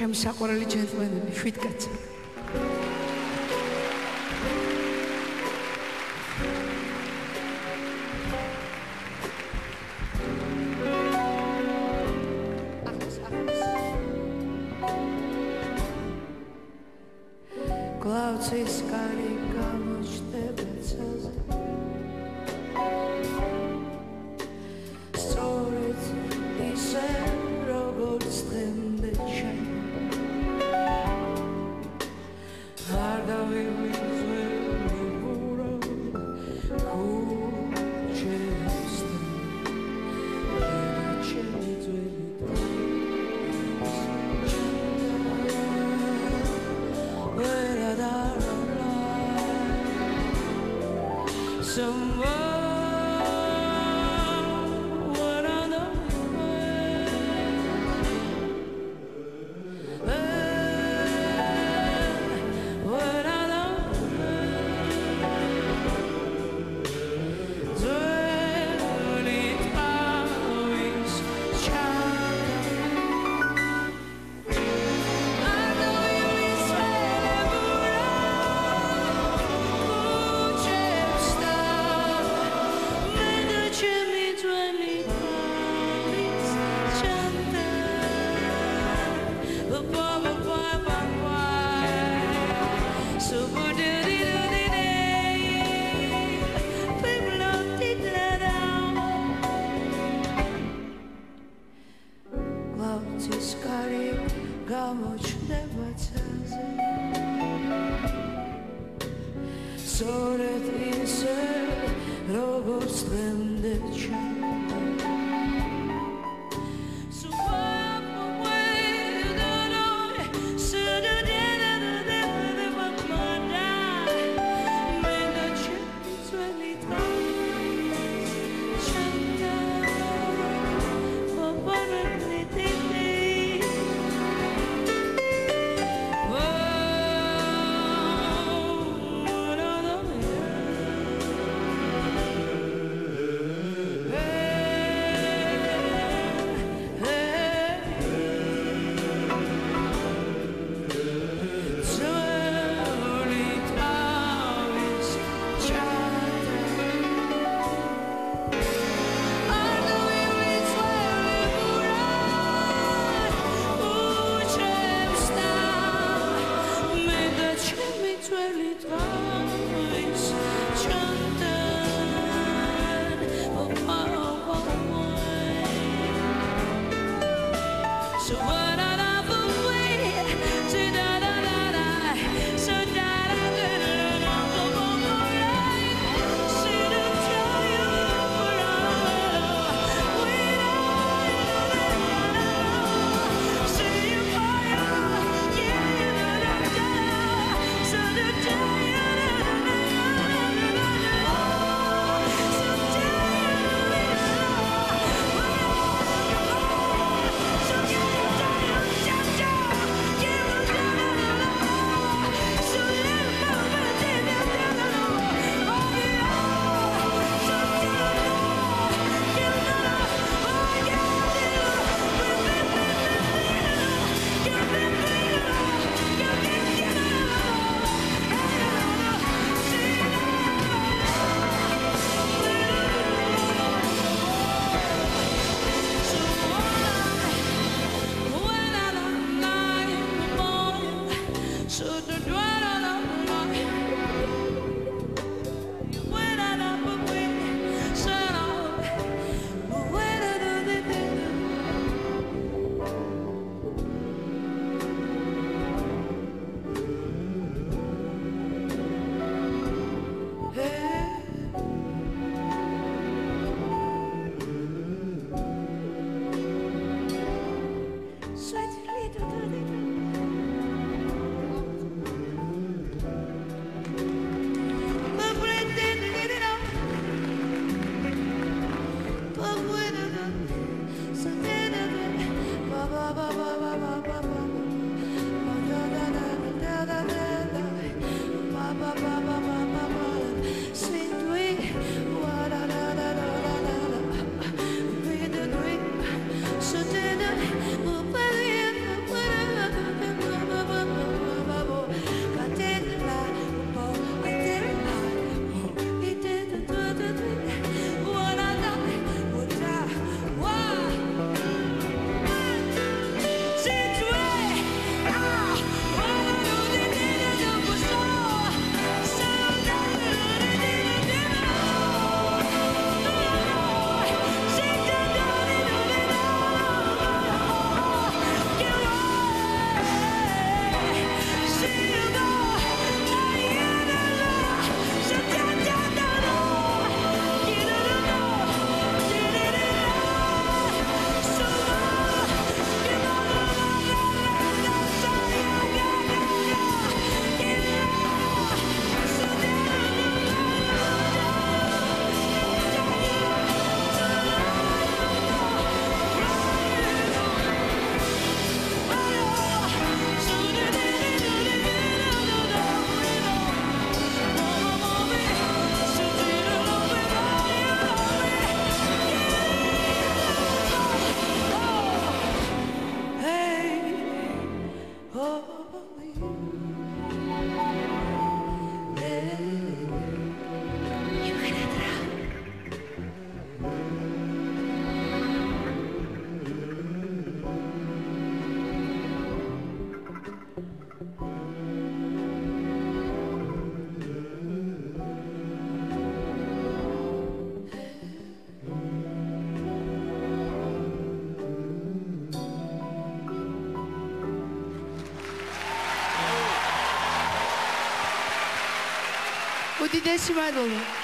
ჩემი საყვარელი ჯენტლმენები, 7 კაცი. Clouds is scarring someone მიწის კარი გამოჩნდება ცაზე სწორედ იმ muito deste barulho.